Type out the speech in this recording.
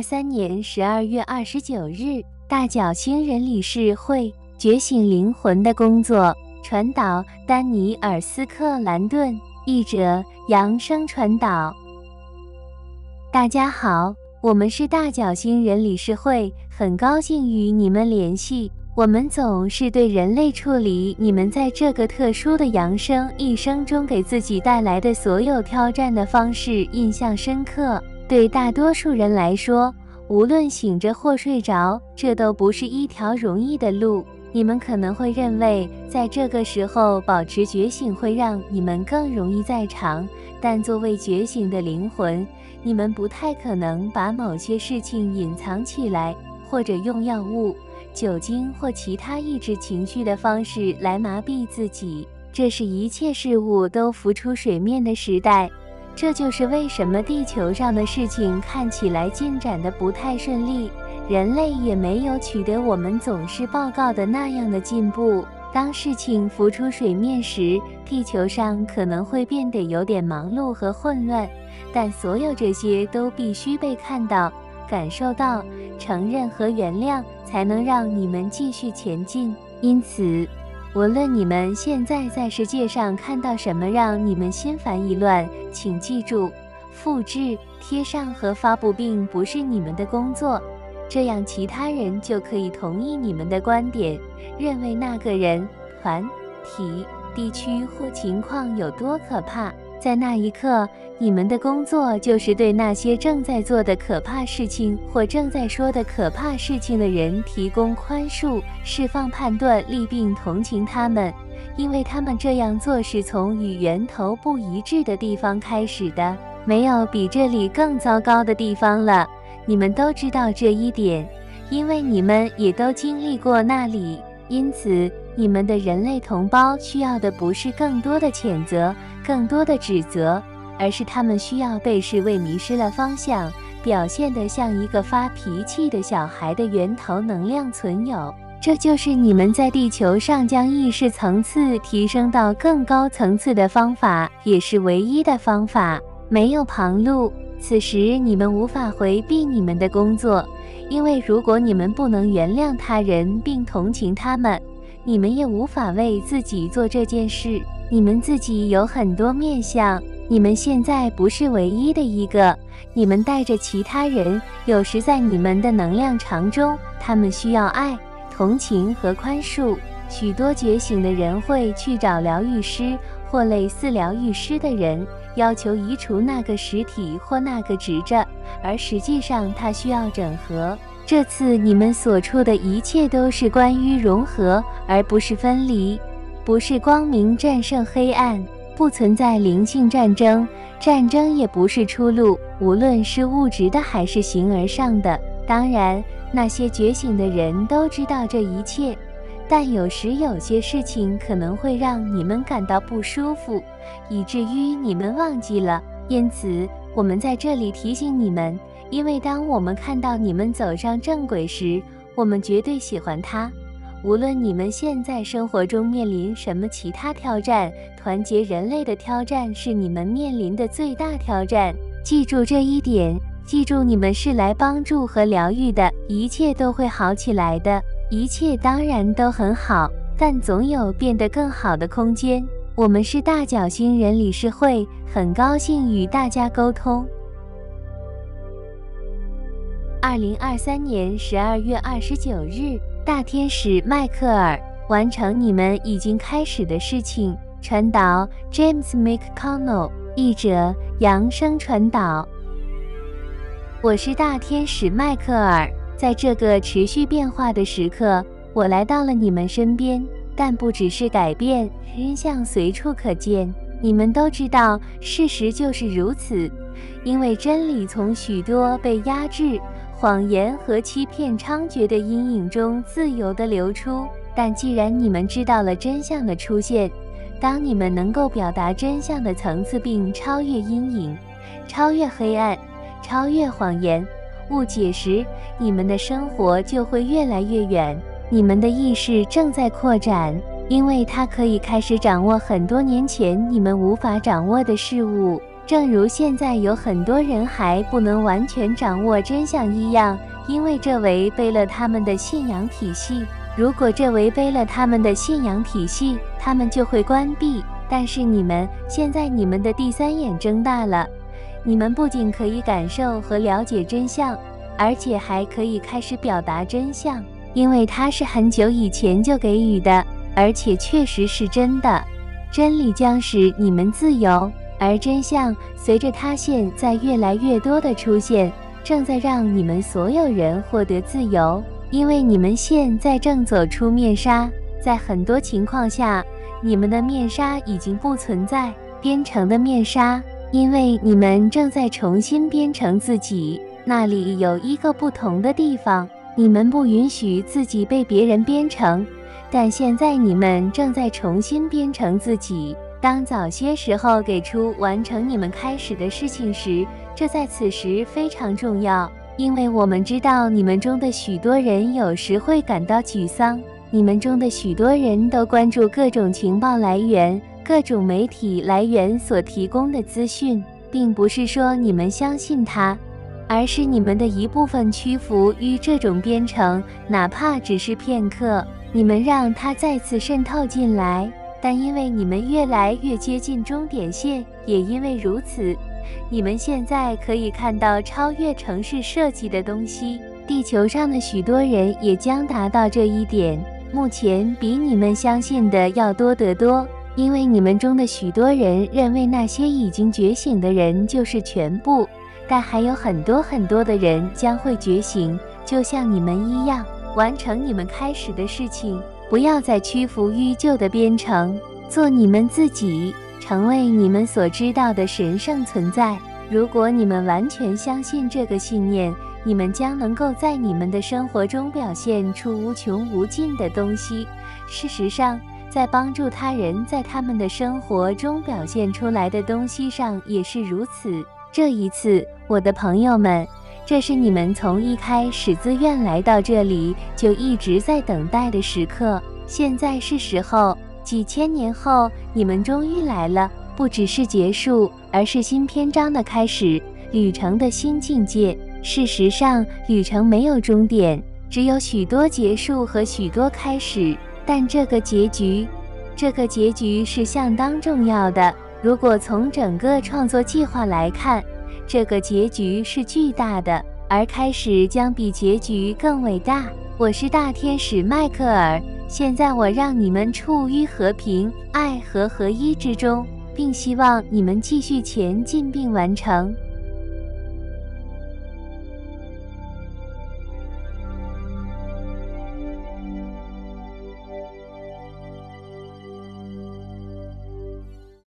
二三年十二月二十九日，大角星人理事会觉醒灵魂的工作，传导丹尼尔斯克兰顿，译者扬声传导。大家好，我们是大角星人理事会，很高兴与你们联系。我们总是对人类处理你们在这个特殊的扬声一生中给自己带来的所有挑战的方式印象深刻。对大多数人来说，无论醒着或睡着，这都不是一条容易的路。你们可能会认为，在这个时候保持觉醒会让你们更容易在场，但作为觉醒的灵魂，你们不太可能把某些事情隐藏起来，或者用药物、酒精或其他抑制情绪的方式来麻痹自己。这是一切事物都浮出水面的时代。这就是为什么地球上的事情看起来进展的不太顺利，人类也没有取得我们总是报告的那样的进步。当事情浮出水面时，地球上可能会变得有点忙碌和混乱，但所有这些都必须被看到、感受到、承认和原谅，才能让你们继续前进。因此。无论你们现在在世界上看到什么让你们心烦意乱，请记住，复制、贴上和发布并不是你们的工作，这样其他人就可以同意你们的观点，认为那个人、团体、地区或情况有多可怕。在那一刻，你们的工作就是对那些正在做的可怕事情或正在说的可怕事情的人提供宽恕、释放判断力并同情他们，因为他们这样做是从与源头不一致的地方开始的。没有比这里更糟糕的地方了。你们都知道这一点，因为你们也都经历过那里。因此，你们的人类同胞需要的不是更多的谴责。更多的指责，而是他们需要被视为迷失了方向、表现得像一个发脾气的小孩的源头能量存有。这就是你们在地球上将意识层次提升到更高层次的方法，也是唯一的方法。没有旁路。此时你们无法回避你们的工作，因为如果你们不能原谅他人并同情他们，你们也无法为自己做这件事。你们自己有很多面相，你们现在不是唯一的一个。你们带着其他人，有时在你们的能量场中，他们需要爱、同情和宽恕。许多觉醒的人会去找疗愈师或类似疗愈师的人，要求移除那个实体或那个执着，而实际上他需要整合。这次你们所处的一切都是关于融合，而不是分离。不是光明战胜黑暗，不存在灵性战争，战争也不是出路，无论是物质的还是形而上的。当然，那些觉醒的人都知道这一切，但有时有些事情可能会让你们感到不舒服，以至于你们忘记了。因此，我们在这里提醒你们，因为当我们看到你们走上正轨时，我们绝对喜欢它。无论你们现在生活中面临什么其他挑战，团结人类的挑战是你们面临的最大挑战。记住这一点，记住你们是来帮助和疗愈的，一切都会好起来的。一切当然都很好，但总有变得更好的空间。我们是大角星人理事会，很高兴与大家沟通。二零二三年十二月二十九日。大天使迈克尔，完成你们已经开始的事情。传导：James McConnell，译者：扬声传导。我是大天使迈克尔，在这个持续变化的时刻，我来到了你们身边。但不只是改变，真相随处可见。你们都知道，事实就是如此，因为真理从许多被压制。谎言和欺骗猖獗的阴影中自由地流出，但既然你们知道了真相的出现，当你们能够表达真相的层次并超越阴影、超越黑暗、超越谎言、误解时，你们的生活就会越来越远。你们的意识正在扩展，因为它可以开始掌握很多年前你们无法掌握的事物。正如现在有很多人还不能完全掌握真相一样，因为这违背了他们的信仰体系。如果这违背了他们的信仰体系，他们就会关闭。但是你们现在，你们的第三眼睁大了，你们不仅可以感受和了解真相，而且还可以开始表达真相，因为它是很久以前就给予的，而且确实是真的。真理将使你们自由，而真相随着它现在越来越多的出现，正在让你们所有人获得自由，因为你们现在正走出面纱，在很多情况下。你们的面纱已经不存在，编程的面纱，因为你们正在重新编程自己。那里有一个不同的地方，你们不允许自己被别人编程，但现在你们正在重新编程自己。当早些时候给出完成你们开始的事情时，这在此时非常重要，因为我们知道你们中的许多人有时会感到沮丧。你们中的许多人都关注各种情报来源、各种媒体来源所提供的资讯，并不是说你们相信它，而是你们的一部分屈服于这种编程，哪怕只是片刻。你们让它再次渗透进来，但因为你们越来越接近终点线，也因为如此，你们现在可以看到超越城市设计的东西。地球上的许多人也将达到这一点。目前比你们相信的要多得多，因为你们中的许多人认为那些已经觉醒的人就是全部，但还有很多很多的人将会觉醒，就像你们一样，完成你们开始的事情。不要再屈服于旧的编程，做你们自己，成为你们所知道的神圣存在。如果你们完全相信这个信念。你们将能够在你们的生活中表现出无穷无尽的东西。事实上，在帮助他人在他们的生活中表现出来的东西上也是如此。这一次，我的朋友们，这是你们从一开始自愿来到这里就一直在等待的时刻。现在是时候，几千年后，你们终于来了。不只是结束，而是新篇章的开始，旅程的新境界。事实上，旅程没有终点，只有许多结束和许多开始。但这个结局，这个结局是相当重要的。如果从整个创作计划来看，这个结局是巨大的，而开始将比结局更伟大。我是大天使迈克尔，现在我让你们处于和平、爱和合一之中，并希望你们继续前进并完成。